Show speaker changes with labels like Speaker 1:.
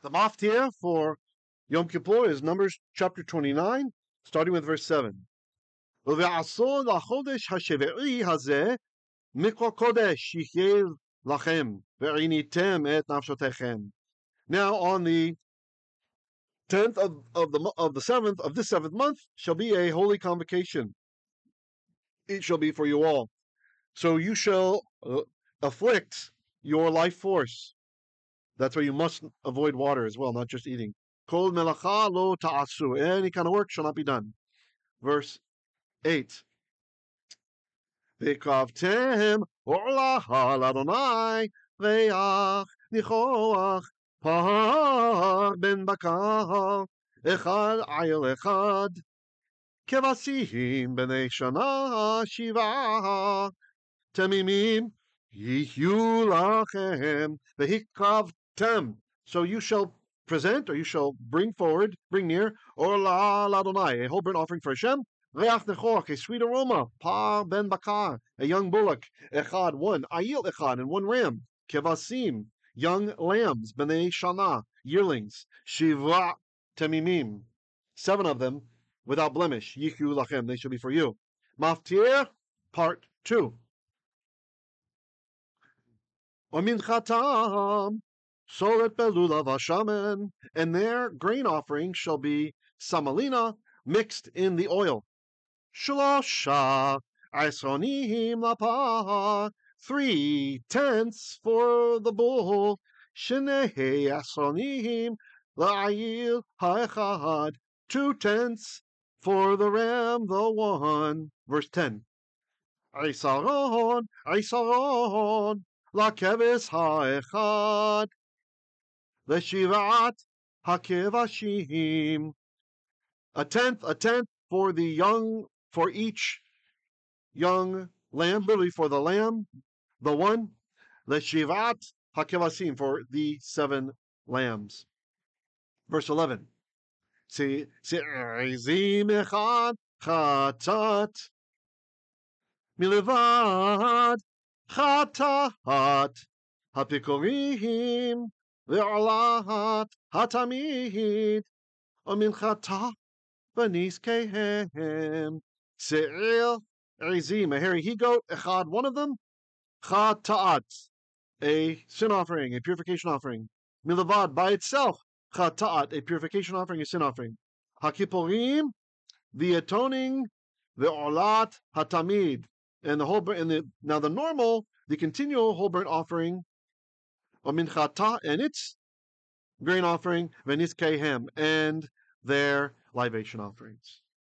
Speaker 1: The Maftir for Yom Kippur is Numbers chapter 29, starting with verse 7. Now on the tenth of, of the of the seventh of this seventh month shall be a holy convocation. It shall be for you all. So you shall uh, afflict your life force. That's why you must avoid water as well, not just eating. Kol melacha lo ta'asu. Any kind of work shall not be done. Verse 8. V'kavtem orlaha l'Adonai ve'ach nichoach par ben bakar echad ayel echad כבשים בני שנה שבעה תמימים יהיו לכם so you shall present, or you shall bring forward, bring near, or la ladonai, a whole burnt offering for Hashem, reach nechok a sweet aroma, par ben bakar, a young bullock, echad one, ayil echad, and one ram, kevasim, young lambs, Benei shana, yearlings, shiva temimim, seven of them, without blemish, yichu lachem, they shall be for you. Maftir, part two. Omin chatam, Solet Belulav Hashamen, and their grain offering shall be semolina mixed in the oil. Shalosha la pahah, three tenths for the bull. Shenehe la La'il Ha'echad, two tenths for the ram, the one. Verse 10. Isaron, Isaron, Lakevis Ha'echad, Leshivat hakivashim, A tenth, a tenth for the young, for each young lamb, literally for the lamb, the one. Leshivat hakivashim for the seven lambs. Verse 11. Chatat. Milevad chatat. Hapikorim. ועולת התמיד ומנחתה בנזקיהם. שעיר עזים, a hairy he-goat, echad, one of them, chata'at, a sin offering, a purification offering. Milavad, by itself, chata'at, a purification offering, a sin offering. Hakipurim, the atoning, the olat hatamid, and the whole burnt, and the now the normal, the continual whole burnt offering, minchata and its grain offering, venis kehem, and their libation offerings.